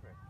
favorite?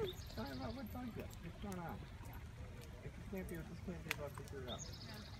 What's going on? If you can't be, this can't be to figure it out.